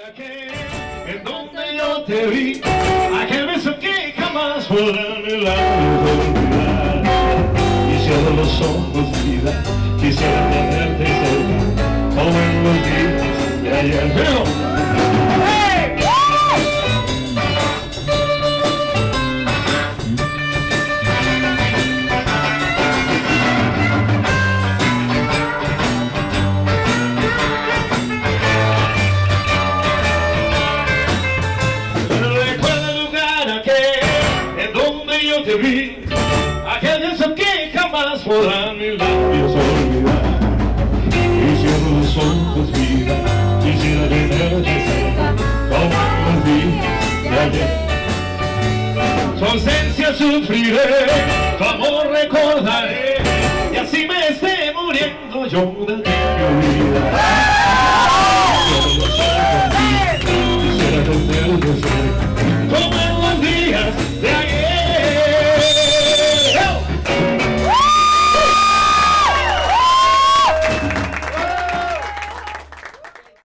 En donde yo te vi, aquel beso que jamás podrán olvidar. Y cierro los ojos, vida, quisiera tenerte yo te vi, aquel beso que jamás podrán mis labios olvidar. Y cierro los ojos, vida, quisiera tenerte cerca, como los días de ayer. Su ausencia sufriré, tu amor recordaré, y así me esté muriendo yo del